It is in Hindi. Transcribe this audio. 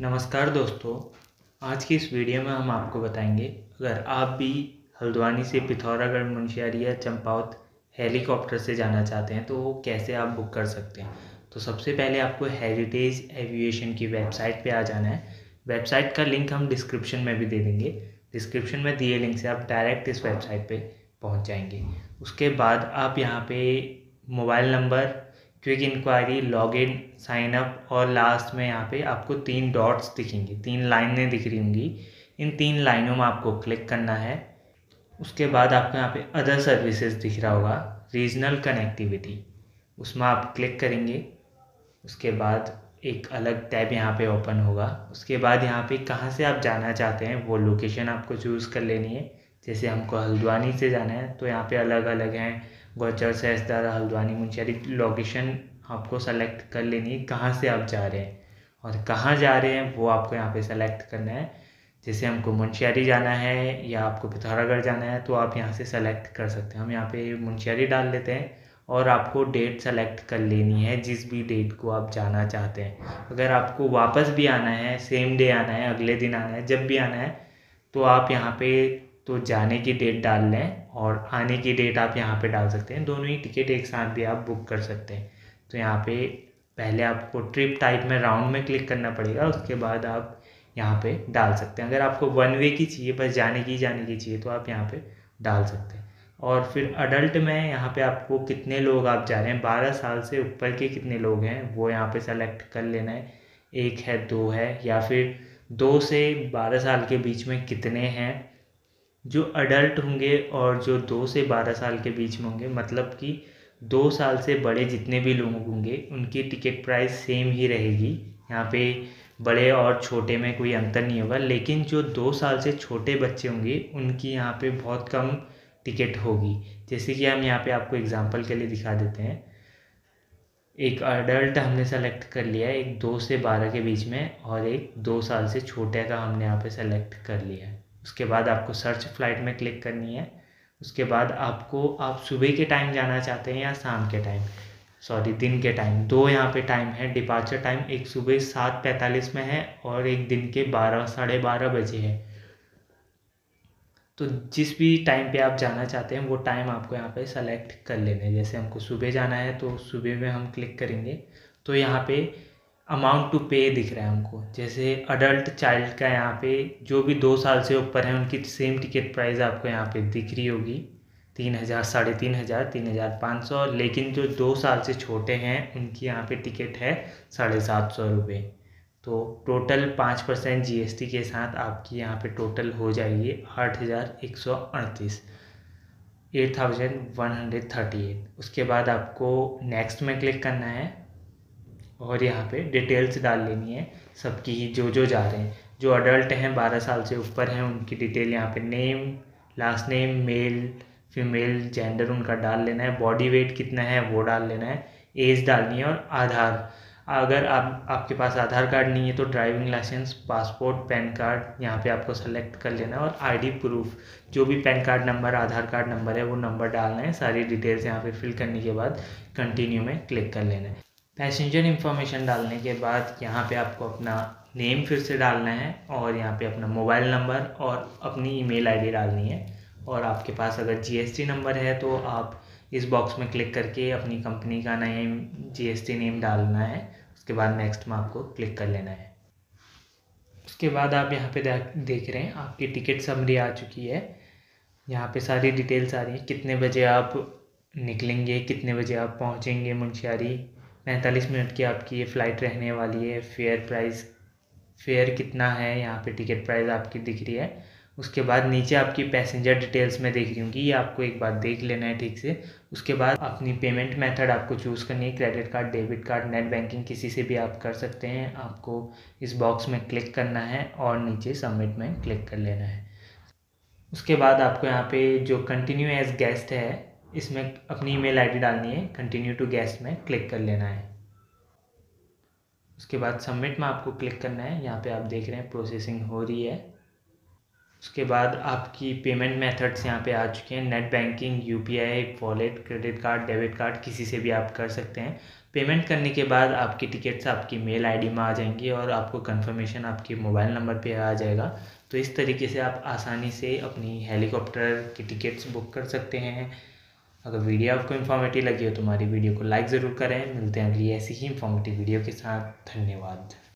नमस्कार दोस्तों, आज की इस वीडियो में हम आपको बताएँगे, अगर आप भी हल्द्वानी से पिथौरागढ़, मुंशियारी या चंपावत हेलीकॉप्टर से जाना चाहते हैं तो वो कैसे आप बुक कर सकते हैं? तो सबसे पहले आपको हेरिटेज एविएशन की वेबसाइट पे आ जाना है। वेबसाइट का लिंक हम डिस्क्रिप्शन में भी दे देंगे। डिस्क्रिप्शन में दिए लिंक से आप डायरेक्ट इस वेबसाइट पर पहुँच जाएँगे। उसके बाद आप यहाँ पर mobile number quick inquiry login sign up और लास्ट में यहाँ पे आपको तीन डॉट्स दिखेंगे, तीन लाइनें दिख रही होंगी। इन तीन लाइनों में आपको क्लिक करना है। उसके बाद आपको यहाँ पे अदर सर्विसेज़ दिख रहा होगा रीजनल कनेक्टिविटी उसमें आप क्लिक करेंगे, उसके बाद एक अलग टैब यहाँ पे ओपन होगा। उसके बाद यहाँ पे कहाँ से आप जाना चाहते हैं, वो लोकेशन आपको चूज़ कर लेनी है। जैसे हमको हल्द्वानी से जाना है तो यहाँ पे अलग अलग हैं। गौचर सहसदारा हल्द्वानी मुंशियारी लोकेशन आपको सेलेक्ट कर लेनी है, कहाँ से आप जा रहे हैं। और कहाँ जा रहे हैं, वो आपको यहाँ पे सेलेक्ट करना है। जैसे हमको मुंशियारी जाना है या आपको पिथौरागढ़ जाना है तो आप यहाँ से सेलेक्ट कर सकते हैं। हम यहाँ पे मुंशियारी डाल लेते हैं और आपको डेट सेलेक्ट कर लेनी है, जिस भी डेट को आप जाना चाहते हैं। अगर आपको वापस भी आना है सेम डे आना है, अगले दिन आना है, जब भी आना है तो आप यहाँ पे तो जाने की डेट डाल लें और आने की डेट आप यहाँ पे डाल सकते हैं। दोनों ही टिकट एक साथ भी आप बुक कर सकते हैं। तो यहाँ पे पहले आपको ट्रिप टाइप में राउंड में क्लिक करना पड़ेगा, उसके बाद आप यहाँ पे डाल सकते हैं। अगर आपको वन वे की चाहिए, बस जाने की जाने की चाहिए तो आप यहाँ पे डाल सकते हैं। और फिर अडल्ट में यहाँ पे आपको कितने लोग आप जा रहे हैं, बारह साल से ऊपर के कितने लोग हैं, वो यहाँ पे सेलेक्ट कर लेना है। एक है, दो है, या फिर दो से बारह साल के बीच में कितने हैं जो अडल्ट होंगे और जो दो से बारह साल के बीच में होंगे मतलब कि दो साल से बड़े जितने भी लोग होंगे, उनकी टिकट प्राइस सेम ही रहेगी। यहाँ पे बड़े और छोटे में कोई अंतर नहीं होगा, लेकिन जो दो साल से छोटे बच्चे होंगे, उनकी यहाँ पे बहुत कम टिकट होगी। जैसे कि हम यहाँ पे आपको एग्जांपल के लिए दिखा देते हैं। एक अडल्ट हमने सेलेक्ट कर लिया है, एक दो से बारह के बीच में, और एक दो साल से छोटे का हमने यहाँ पे सेलेक्ट कर लिया है। उसके बाद आपको सर्च फ़्लाइट में क्लिक करनी है। उसके बाद आपको, आप सुबह के टाइम जाना चाहते हैं या शाम के टाइम सॉरी दिन के टाइम दो यहाँ पे टाइम है। डिपार्चर टाइम एक सुबह सात पैंतालीस में है और एक दिन के बारह, साढ़े बारह बजे है। तो जिस भी टाइम पे आप जाना चाहते हैं, वो टाइम आपको यहाँ पे सेलेक्ट कर लेना है। जैसे हमको सुबह जाना है तो सुबह में हम क्लिक करेंगे। तो यहाँ पे अमाउंट टू पे दिख रहा है हमको जैसे अडल्ट चाइल्ड का यहाँ पे जो भी दो साल से ऊपर है, उनकी सेम टिकट प्राइस आपको यहाँ पे दिख रही होगी। तीन हज़ार, साढ़े तीन हज़ार तीन हज़ार पाँच सौ। लेकिन जो दो साल से छोटे हैं, उनकी यहाँ पे टिकट है साढ़े सात सौ रुपये तो टोटल पाँच परसेंट जी के साथ आपकी यहाँ पे टोटल हो जाएगी आठ हज़ार एक सौ अड़तीस। Eight thousand one hundred thirty eight. उसके बाद आपको नेक्स्ट में क्लिक करना है। और यहाँ पे डिटेल्स डाल लेनी है सबकी जो जो जा रहे हैं। जो अडल्ट हैं, बारह साल से ऊपर हैं, उनकी डिटेल यहाँ पे name last name male female gender उनका डाल लेना है। बॉडी वेट कितना है, वो डाल लेना है। एज डालनी है और आधार। अगर आप, आपके पास आधार कार्ड नहीं है तो driving licence passport PAN card यहाँ पे आपको सेलेक्ट कर लेना है और आईडी प्रूफ जो भी PAN card number Aadhaar card number है, वो नंबर डालना है। सारी डिटेल्स यहाँ पे फिल करने के बाद कंटिन्यू में क्लिक कर लेना है। पैसेंजर इन्फॉर्मेशन डालने के बाद यहाँ पे आपको अपना नेम फिर से डालना है और यहाँ पे अपना मोबाइल नंबर और अपनी ईमेल आईडी डालनी है। और आपके पास अगर जीएसटी नंबर है तो आप इस बॉक्स में क्लिक करके अपनी कंपनी का नेम जीएसटी नेम डालना है। उसके बाद नेक्स्ट में आपको क्लिक कर लेना है। उसके बाद आप यहाँ पे देख रहे हैं, आपकी टिकट समरी आ चुकी है। यहाँ पे सारी डिटेल्स आ रही हैं। कितने बजे आप निकलेंगे, कितने बजे आप पहुँचेंगे मुंशियारी? पैंतालीस मिनट की आपकी ये फ़्लाइट रहने वाली है। फेयर प्राइस फेयर कितना है? यहाँ पे टिकट प्राइस आपकी दिख रही है। उसके बाद नीचे आपकी पैसेंजर डिटेल्स में देख रही होंगी ये आपको एक बार देख लेना है ठीक से। उसके बाद अपनी पेमेंट मेथड आपको चूज़ करनी है। Credit card debit card net banking किसी से भी आप कर सकते हैं। आपको इस बॉक्स में क्लिक करना है और नीचे सबमिट में क्लिक कर लेना है। उसके बाद आपको यहाँ पे जो कंटिन्यू एज गेस्ट है इसमें अपनी ईमेल आईडी डालनी है कंटिन्यू टू गेस्ट में क्लिक कर लेना है। उसके बाद सबमिट में आपको क्लिक करना है, यहाँ पे आप देख रहे हैं प्रोसेसिंग हो रही है। उसके बाद आपकी पेमेंट मेथड्स यहाँ पे आ चुके हैं net banking UPI wallet credit card debit card किसी से भी आप कर सकते हैं। पेमेंट करने के बाद आपकी टिकट्स आपकी मेल आईडी में आ जाएँगी और आपको कंफर्मेशन आपके मोबाइल नंबर पे आ जाएगा। तो इस तरीके से आप आसानी से अपनी हेलीकॉप्टर की टिकट्स बुक कर सकते हैं। अगर वीडियो आपको इन्फॉर्मेटिव लगी हो तो हमारी वीडियो को लाइक ज़रूर करें। मिलते हैं अगली ऐसी ही इन्फॉर्मेटिव वीडियो के साथ। धन्यवाद।